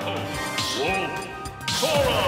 battle. Wolf, Sora.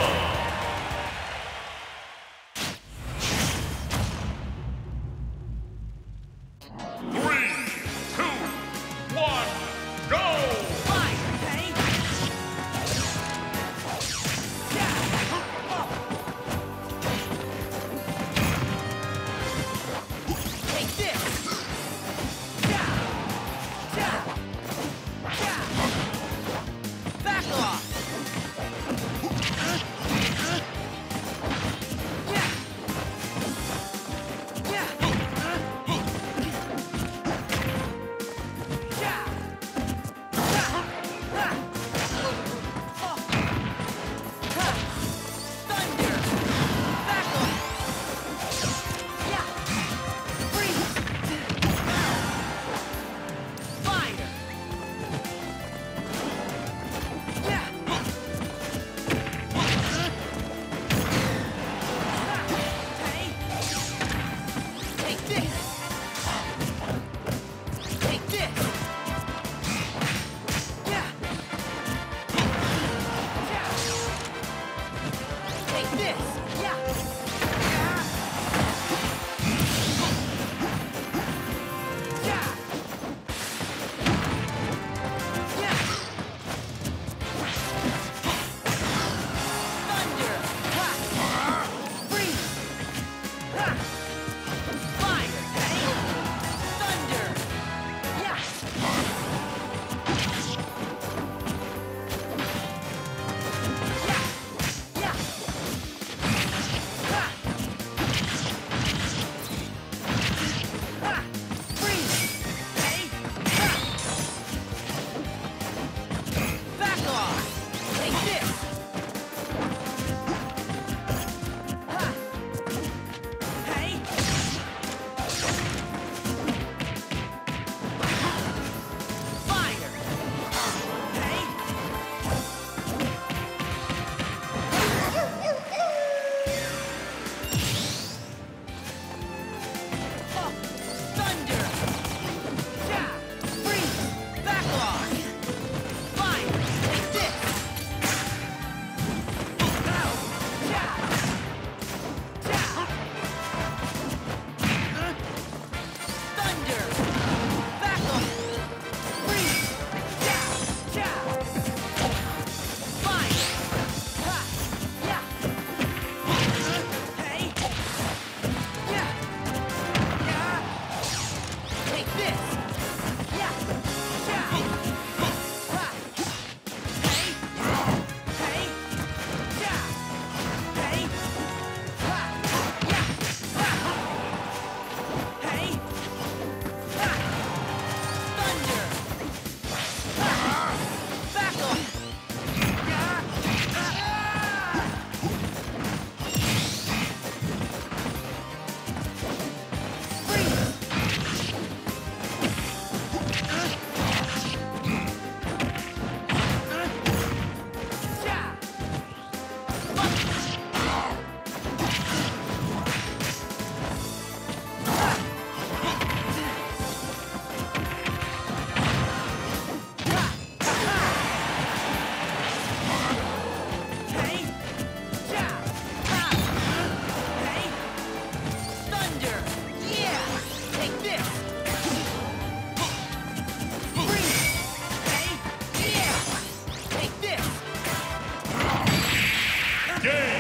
game.